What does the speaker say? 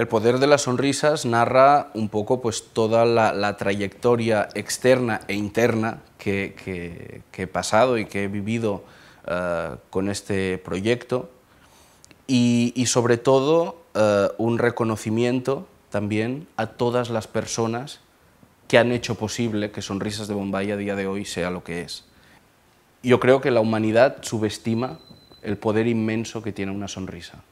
El poder de las sonrisas narra un poco pues, toda la, trayectoria externa e interna que, he pasado y que he vivido eh, con este proyecto y, sobre todo eh, un reconocimiento también a todas las personas que han hecho posible que Sonrisas de Bombay a día de hoy sea lo que es. Yo creo que la humanidad subestima el poder inmenso que tiene una sonrisa.